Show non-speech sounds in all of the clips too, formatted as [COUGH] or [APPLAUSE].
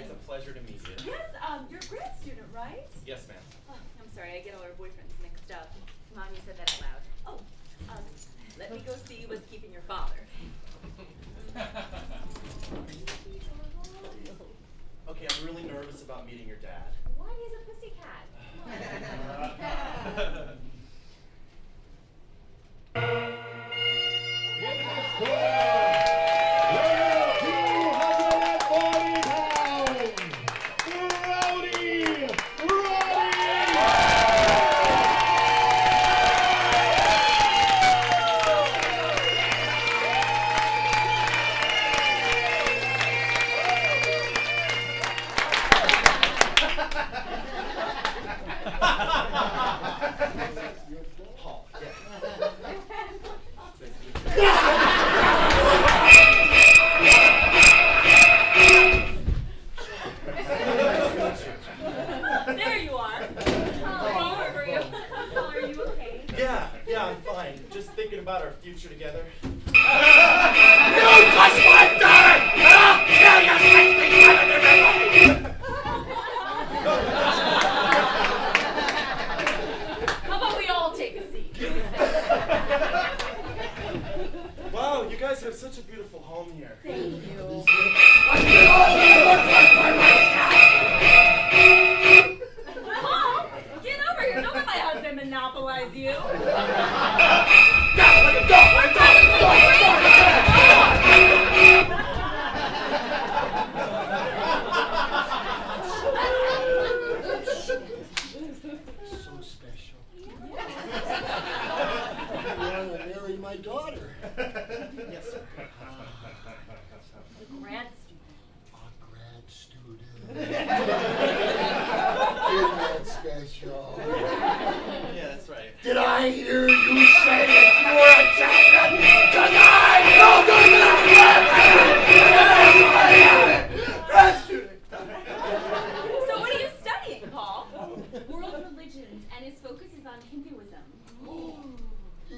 it's a pleasure to meet you. Yes, um, you're a grad student, right? Yes, ma'am. Oh, I'm sorry, I get all our boyfriends mixed up. Mom, you said that out loud. Oh, um, let me go see what's keeping your father. [LAUGHS] Okay, I'm really nervous about meeting your dad. Why is a pussycat?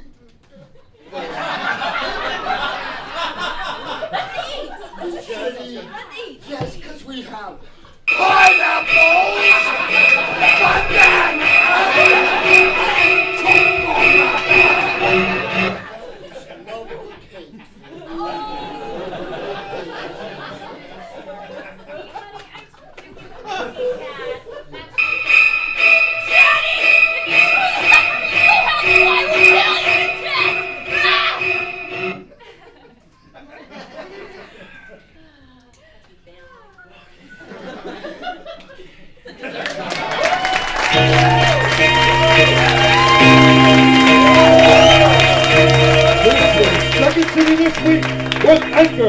Mm-hmm.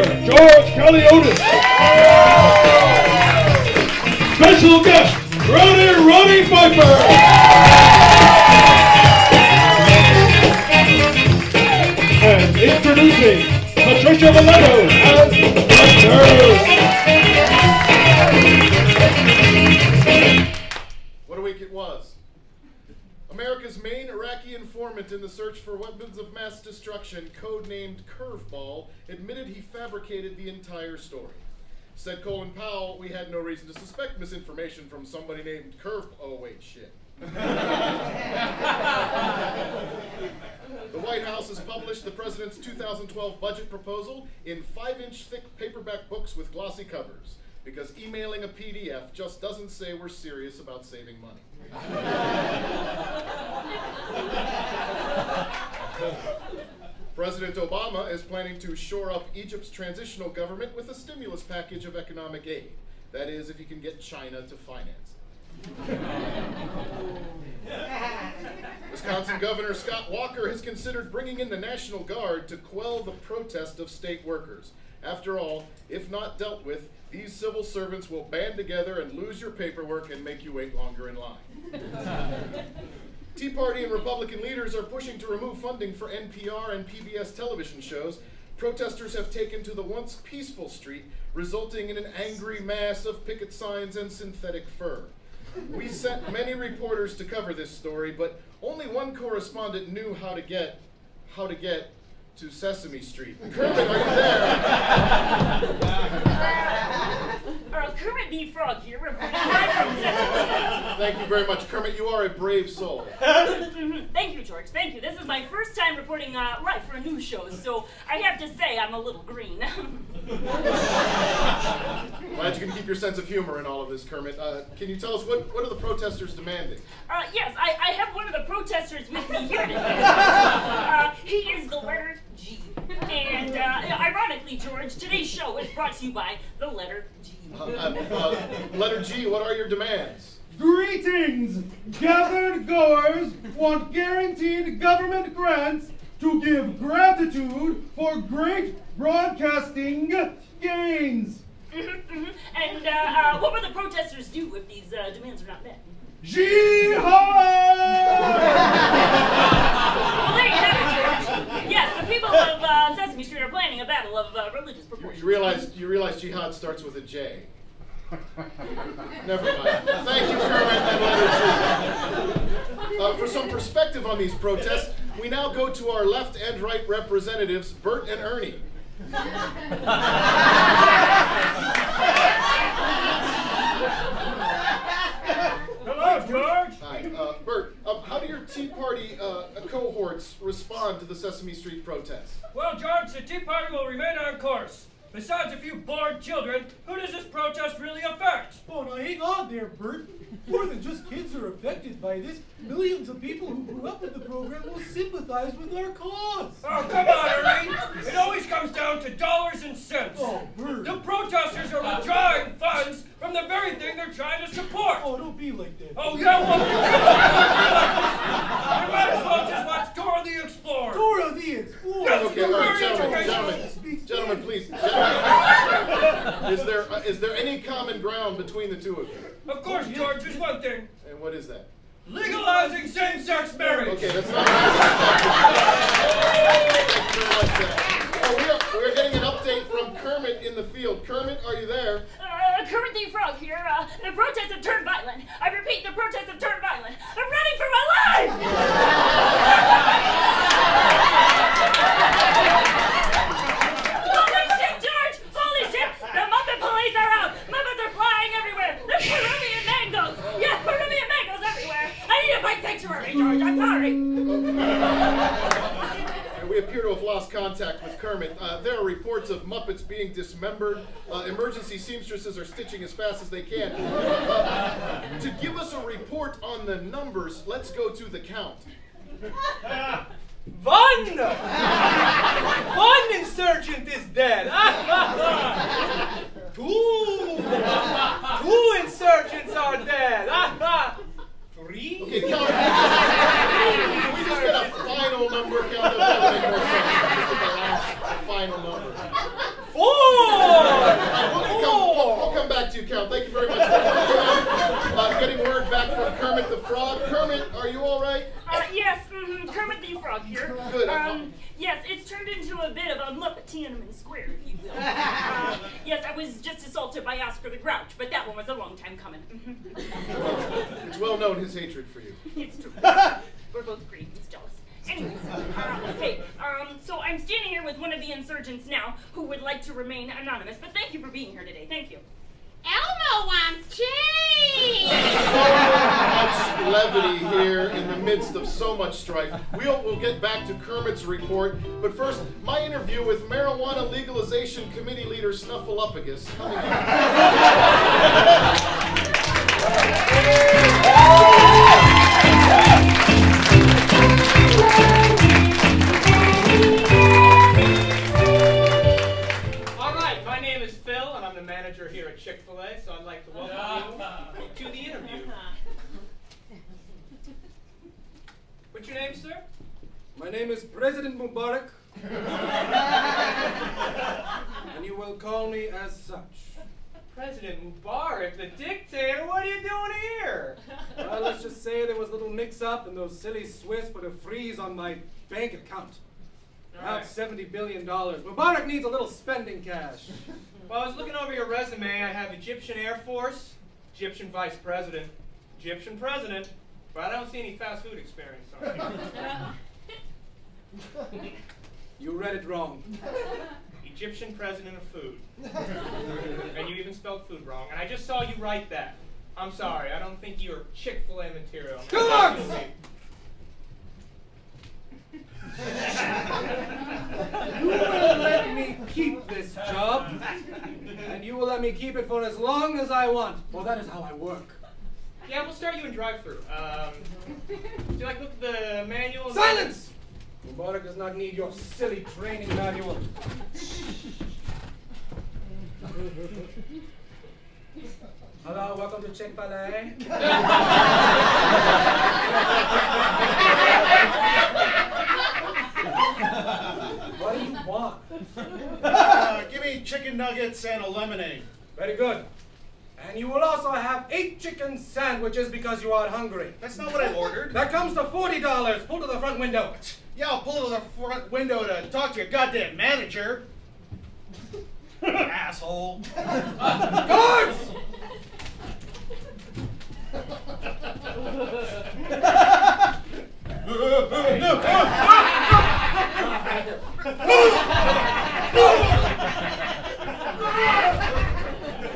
Anchor George Caleodis. Special guest, Rowdy Roddy Piper. And introducing Patricia Villetto as the nurse. America's main Iraqi informant in the search for weapons of mass destruction, codenamed Curveball, admitted he fabricated the entire story. Said Colin Powell, we had no reason to suspect misinformation from somebody named Curve. Oh, wait, shit. the White House has published the president's 2012 budget proposal in five inch thick paperback books with glossy covers because emailing a PDF just doesn't say we're serious about saving money. [LAUGHS] President Obama is planning to shore up Egypt's transitional government with a stimulus package of economic aid. That is, if he can get China to finance it. [LAUGHS] Wisconsin Governor Scott Walker has considered bringing in the National Guard to quell the protest of state workers. After all, if not dealt with, these civil servants will band together and lose your paperwork and make you wait longer in line. [LAUGHS] Tea Party and Republican leaders are pushing to remove funding for NPR and PBS television shows. Protesters have taken to the once peaceful street, resulting in an angry mass of picket signs and synthetic fur. We sent many reporters to cover this story, but only one correspondent knew how to get how to get to Sesame Street. Kermit, are you there? [LAUGHS] Our Frog here, reporting [LAUGHS] from Sesame Thank you very much, Kermit. You are a brave soul. [LAUGHS] Thank you, George. Thank you. This is my first time reporting uh, live for a news show, so I have to say I'm a little green. [LAUGHS] Glad you can keep your sense of humor in all of this, Kermit. Uh, can you tell us what, what are the protesters demanding? Uh, yes, I, I have one of the protesters with me here today. Uh, he is the letter G. And uh, ironically, George, today's show is brought to you by the letter G. Uh, uh, uh, letter G, what are your demands? Greetings! Gathered goers want guaranteed government grants to give gratitude for great broadcasting gains. Mhm, mhm. And uh, uh, what will the protesters do if these uh, demands are not met? Jihad! [LAUGHS] Well, there you have it, George. Yes, the people of uh, Sesame Street are planning a battle of uh, religious You, proportions. you realize you realize jihad starts with a J. [LAUGHS] Never mind. Thank you, Kermit and letter G. Uh, for some perspective on these protests, we now go to our left and right representatives, Bert and Ernie. [LAUGHS] Hello, George. Hi, uh, Bert. Uh, how do your Tea Party uh, cohorts respond to the Sesame Street protests? Well, George, the Tea Party will remain on course. Besides a few bored children, who does this protest really affect? Oh, now hang on there, Bert. More than just kids are affected by this. Millions of people who grew up with the program will sympathize with our cause. Oh, come on, Ernie. It always comes down to dollars and cents. Oh, Bert. The protesters are withdrawing funds from the very thing they're trying to support. Oh, don't be like that. Oh, yeah, well, [LAUGHS] you might as well just watch Dora the Explorer. Dora the Explorer. Yes, Okay, all right, gentlemen, gentlemen, gentlemen, please. Gentlemen. Is there uh, is there any common ground between the two of you? Of course, George, there's one thing. And what is that? Legalizing same-sex marriage. Okay, that's not. Thank you very much. Oh, we are we are getting an update from Kermit in the field. Kermit, are you there? Uh, Kermit the Frog here. Uh, the protests have turned violent. I repeat, the protests have turned violent. I'm running for my life! Holy shit, George! Holy shit! The Muppet police are out! Muppets are flying everywhere! There's Peruvian mangoes! Yes, Peruvian mangoes everywhere! I need a find sanctuary, George! I'm sorry! We appear to have lost contact with Kermit. Uh, there are reports of Muppets being dismembered. Uh, emergency seamstresses are stitching as fast as they can. Uh, to give us a report on the numbers, let's go to the count. [LAUGHS] One! One insurgent is dead! [LAUGHS] Two! Two insurgents are dead! [LAUGHS] Three? Okay, count. Can we just get a final number count? That would make more sense. Just get the last final number. Four! We'll come, we'll, we'll come back to you, Count. Thank you very much. [LAUGHS] Uh, getting word back from Kermit the Frog. Kermit, are you all right? Uh, yes, mm-hmm, Kermit the Frog here. Good, Um, yes, it's turned into a bit of a Muppet Tiananmen Square, if you will. [LAUGHS] Uh, yes, I was just assaulted by Oscar the Grouch, but that one was a long time coming. [LAUGHS] It's well known his hatred for you. it's true. We're both green. He's jealous. Anyways, uh, okay, um, so I'm standing here with one of the insurgents now who would like to remain anonymous, but thank you for being here today. Thank you. Elmo wants cheese! Much levity here in the midst of so much strife. We'll, we'll get back to Kermit's report, but first, my interview with Marijuana Legalization Committee leader Snuffleupagus coming Mubarak, the dictator. What are you doing here? [LAUGHS] Well, let's just say there was a little mix up and those silly Swiss put a freeze on my bank account. About Alright. $70 billion. Mubarak needs a little spending cash. [LAUGHS] Well, I was looking over your resume. I have Egyptian Air Force, Egyptian Vice President, Egyptian President, but I don't see any fast food experience on [LAUGHS] here. You read it wrong. Egyptian president of food. [LAUGHS] and you even spelled food wrong. And I just saw you write that. I'm sorry. I don't think you're Chick Fil A material. Good luck! You will let me keep this job, and you will let me keep it for as long as I want, for that is how I work. Yeah, we'll start you in drive-through. Um, do you like look at the manual? Silence! Mubarak does not need your silly training manual. Hello, welcome to Chick-fil-A. what do you want? Uh, give me chicken nuggets and a lemonade. Very good. And you will also have eight chicken sandwiches because you are hungry. That's not what I ordered. That comes to forty dollars. Pull to the front window. Yeah, I'll pull to the front window to talk to your goddamn manager. [LAUGHS] Asshole. [LAUGHS] Guards!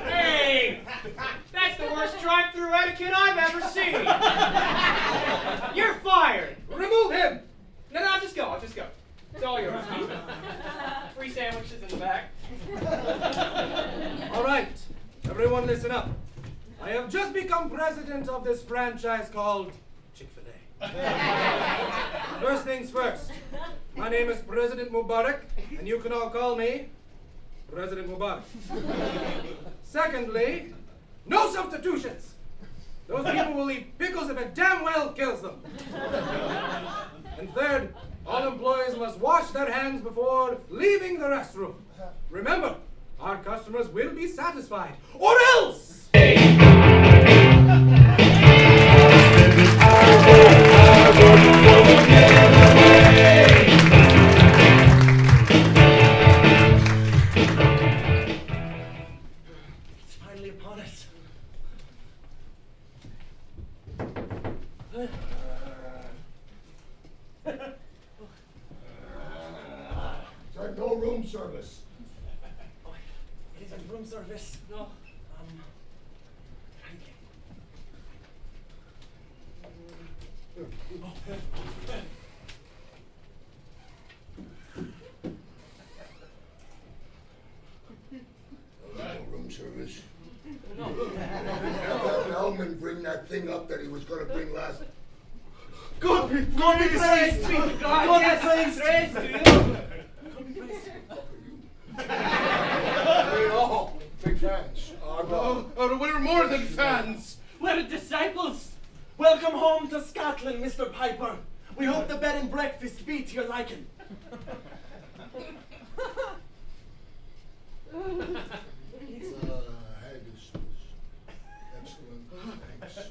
Hey! That's the worst drive-through etiquette I've ever seen. You're fired. Remove him! No, no, I'll just go. I'll just go. It's all yours. Keep it. Free sandwiches in the back. [LAUGHS] All right, everyone listen up. I have just become president of this franchise called Chick-fil-A. [LAUGHS] First things first. My name is President Mubarak, and you can all call me President Mubarak. Secondly, no substitutions. Those people will eat pickles if it damn well kills them. And third, all employees must wash their hands before leaving the restroom. Remember, our customers will be satisfied, or else! It's finally upon us. Sir, no room service. Oh, it isn't room service. No. Um. thank you. No room service. Have Elman bring that thing up that he was gonna bring last. God be God be praised! God, God yes, be praised! praise to you. God be praised! Hey, all, big fans. Uh, no. Oh, we're more than fans. We're disciples. Welcome home to Scotland, Mr. Piper. We hope the bed and breakfast be to your liking. Uh, haggis was excellent. Thanks.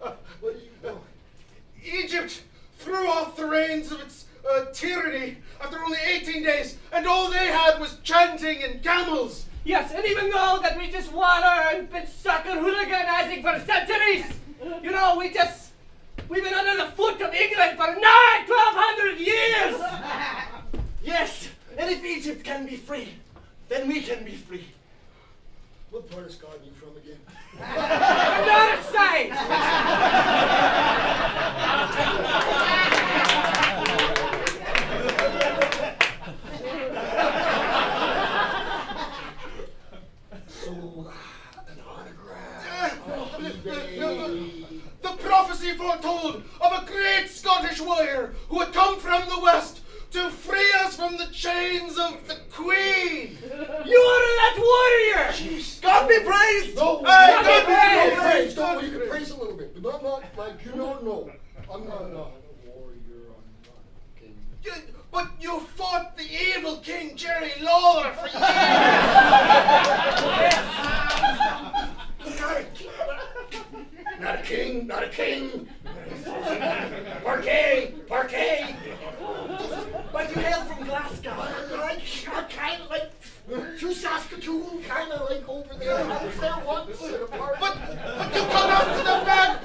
Uh, what do you know? Egypt threw off the reins of its uh, tyranny after only 18 days, and all they had was chanting and camels. Yes, and even though that we just water and been sucker hooliganizing for centuries, you know, we just, we've been under the foot of England for nine, twelve hundred years. [LAUGHS] Yes, and if Egypt can be free, then we can be free. What part of Scotland you from again? North side. So, an autograph. eBay. The prophecy foretold of a great Scottish warrior who would come from the west to free us from the chains of the Queen. You are that warrior. God be praised! No, Aye, no, God be no, praised! praise, no, you can praise a little bit, but not, not like you don't know. I'm not, I'm not a warrior. I'm not a king. You- fought the evil King Jerry Lawler for years! Not a king, not a king. Parquet, parquet. but you hail from Glasgow. Like, kind of like through Saskatoon, kind of like over there. I was there once a. But, but you come out to the bagpipes!